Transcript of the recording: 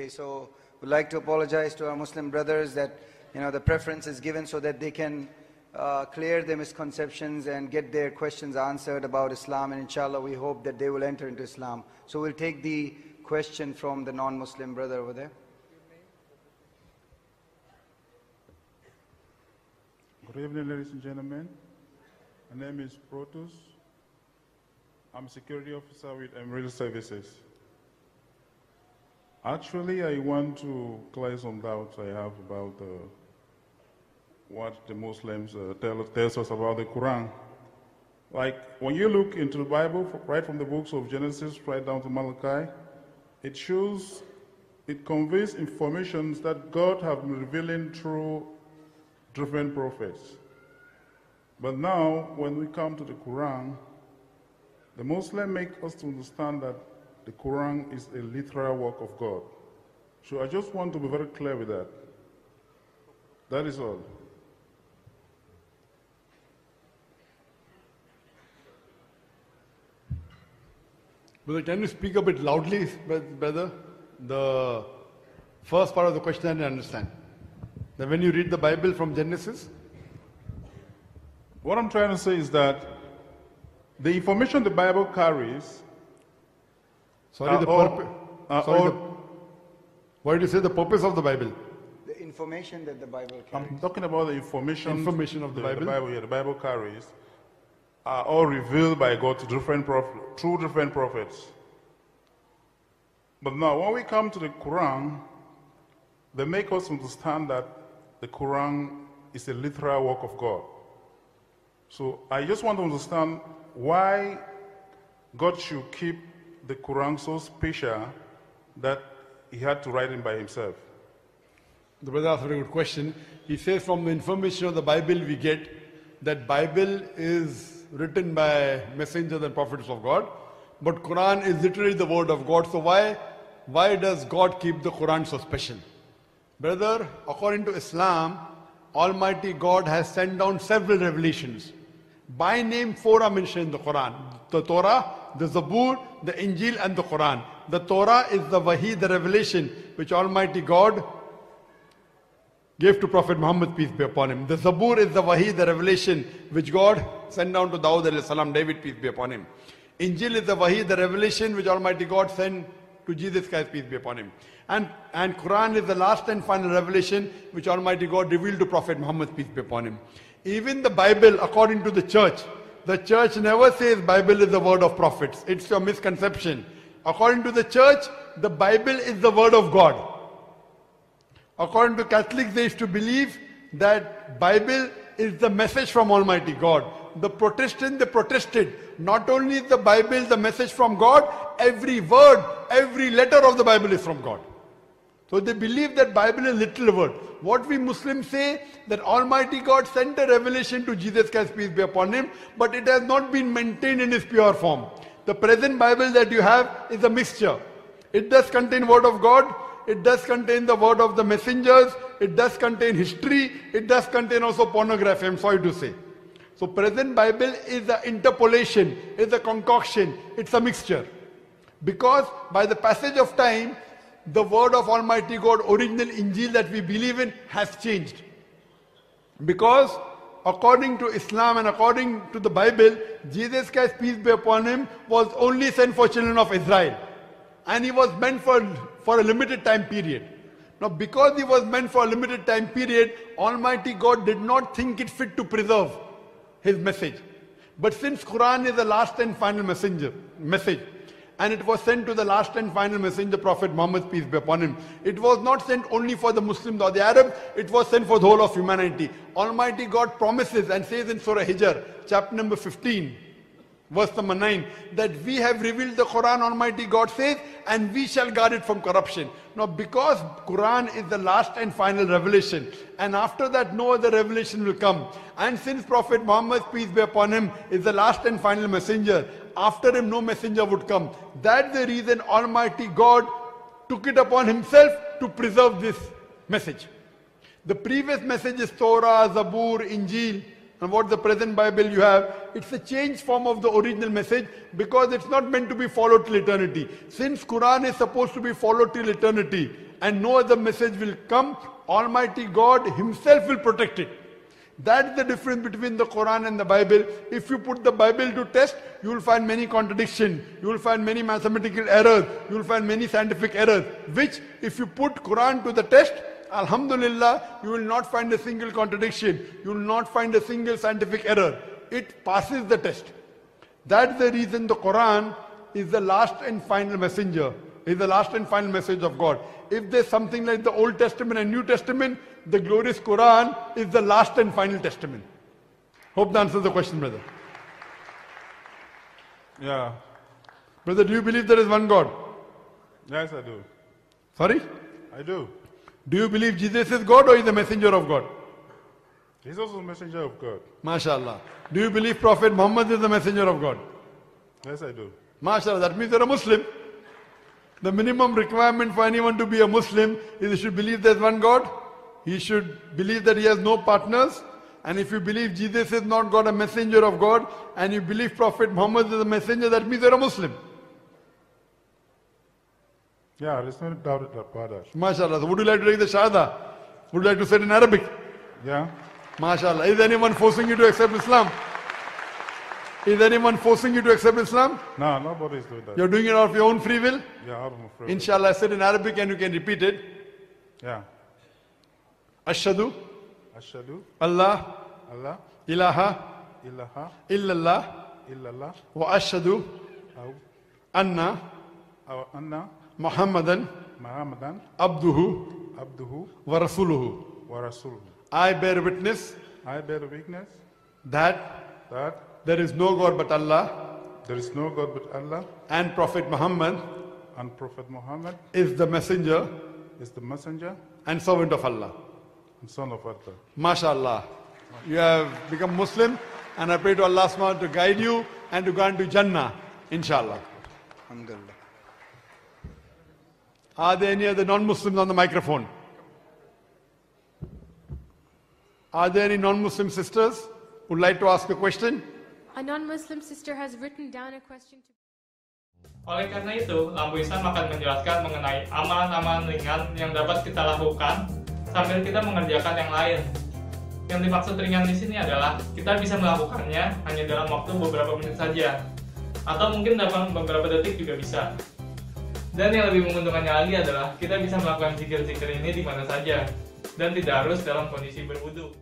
Okay, so we'd like to apologize to our Muslim brothers that, you know, the preference is given so that they can uh, clear their misconceptions and get their questions answered about Islam. And inshallah, we hope that they will enter into Islam. So we'll take the question from the non-Muslim brother over there. Good evening, ladies and gentlemen. My name is Protus. I'm a security officer with Emerald Services. Actually, I want to clear some doubts I have about uh, what the Muslims uh, tell tells us about the Quran. Like when you look into the Bible, right from the books of Genesis right down to Malachi, it shows, it conveys information that God have been revealing through different prophets. But now, when we come to the Quran, the Muslim make us to understand that the Quran is a literal work of God. So I just want to be very clear with that. That is all. Brother, can you speak a bit loudly, brother? The first part of the question I didn't understand. That when you read the Bible from Genesis, What I'm trying to say is that the information the Bible carries sorry, are the all- purpose. are uh, Sorry, all- the, why did you say the purpose of the Bible? The information that the Bible carries. I'm talking about the information, Information of the Bible? The Bible, yeah, the Bible carries are all revealed by God to different prophet, through different prophets. But now, when we come to the Quran, they make us understand that the Quran is a literal work of God. So I just want to understand why God should keep the Quran so special that He had to write it by Himself. The brother asked a very good question. He says from the information of the Bible we get that Bible is written by messengers and prophets of God, but Quran is literally the word of God. So why why does God keep the Quran so special? Brother, according to Islam, Almighty God has sent down several revelations. By name, four are mentioned in the Quran. The Torah, the Zabur, the Injil and the Quran. The Torah is the Wahi, the revelation which Almighty God gave to Prophet Muhammad, peace be upon him. The Zabur is the Wahi, the revelation which God sent down to Dawud alayhi salam, David, peace be upon him. Injil is the Wahi, the revelation which Almighty God sent to Jesus Christ, peace be upon him. And, and Quran is the last and final revelation which Almighty God revealed to Prophet Muhammad, peace be upon him. Even the Bible, according to the church, the church never says Bible is the word of prophets. It's your misconception. According to the church, the Bible is the word of God. According to Catholics, they used to believe that Bible is the message from Almighty God. The Protestant, they protested. Not only is the Bible the message from God, every word, every letter of the Bible is from God. So they believe that Bible is little word. What we Muslims say that Almighty God sent a revelation to Jesus Christ, peace be upon him, but it has not been maintained in its pure form. The present Bible that you have is a mixture. It does contain word of God, it does contain the word of the messengers, it does contain history, it does contain also pornography, I'm sorry to say. So present Bible is an interpolation, is a concoction, it's a mixture. Because by the passage of time, the word of Almighty God, original Injil that we believe in, has changed. Because according to Islam and according to the Bible, Jesus Christ, peace be upon him, was only sent for children of Israel. And he was meant for, for a limited time period. Now, because he was meant for a limited time period, Almighty God did not think it fit to preserve his message. But since Quran is the last and final messenger, message, and it was sent to the last and final messenger, Prophet Muhammad, peace be upon him. It was not sent only for the Muslims or the Arabs, it was sent for the whole of humanity. Almighty God promises and says in Surah Hijr, chapter number 15, verse number 9, that we have revealed the Quran, Almighty God says, and we shall guard it from corruption. Now, because Quran is the last and final revelation, and after that no other revelation will come, and since Prophet Muhammad, peace be upon him, is the last and final messenger, after him no messenger would come. That's the reason Almighty God took it upon himself to preserve this message. The previous message is Torah, Zabur, Injil, and what the present Bible you have, it's a changed form of the original message because it's not meant to be followed till eternity. Since Quran is supposed to be followed till eternity, and no other message will come, Almighty God Himself will protect it. That's the difference between the Quran and the Bible. If you put the Bible to test, you will find many contradictions. You will find many mathematical errors. You will find many scientific errors. Which, if you put Quran to the test, Alhamdulillah, you will not find a single contradiction. You will not find a single scientific error. It passes the test. That's the reason the Quran is the last and final messenger, is the last and final message of God. If there's something like the Old Testament and New Testament, the glorious Quran is the last and final testament. Hope that answers the question, brother. Yeah. Brother, do you believe there is one God? Yes, I do. Sorry? I do. Do you believe Jesus is God or is the messenger of God? He's also a messenger of God. MashaAllah. Do you believe Prophet Muhammad is the messenger of God? Yes, I do. MashaAllah. That means you're a Muslim. The minimum requirement for anyone to be a Muslim is he should believe there's one God. He should believe that he has no partners. And if you believe Jesus is not God, a messenger of God, and you believe Prophet Muhammad is a messenger, that means you're a Muslim. Yeah, there's no doubt about that. MashaAllah. So would you like to take the Shahada? Would you like to say it in Arabic? Yeah? MashaAllah. Is anyone forcing you to accept Islam? Is anyone forcing you to accept Islam? No, nobody is doing that. You're doing it out of your own free will? Yeah, out of my free will. Inshallah, I said in Arabic and you can repeat it. Yeah. Allah. Allah. Ilaha. Ilaha. Illallah. Illallah. Wa ashadu. Aw anna. Aw anna. Muhammadan. Muhammadan. Abduhu. Abduhu. Wa rasuluhu. wa rasuluhu. I bear witness I bear witness that that there is no God but Allah there is no God but Allah and Prophet Muhammad and Prophet Muhammad is the messenger is the messenger and servant of Allah. And son of Allah. MashaAllah. You have become Muslim and I pray to Allah subhanahu wa ta'ala to guide you and to go into Jannah, inshallah. Alhamdulillah. Are there any other non-Muslims on the microphone? Are there any non-Muslim sisters who would like to ask a question? A non-Muslim sister has written down a question to Oleh karena itu, Lampu Islam akan menjelaskan mengenai amalan-amalan ringan yang dapat kita lakukan sambil kita mengerjakan yang lain. Yang dimaksud ringan di sini adalah kita bisa melakukannya hanya dalam waktu beberapa menit saja, atau mungkin dalam beberapa detik juga bisa. Dan yang lebih menguntungkannya lagi adalah kita bisa melakukan zikir-zikir ini di mana saja, dan tidak harus dalam kondisi berwudu.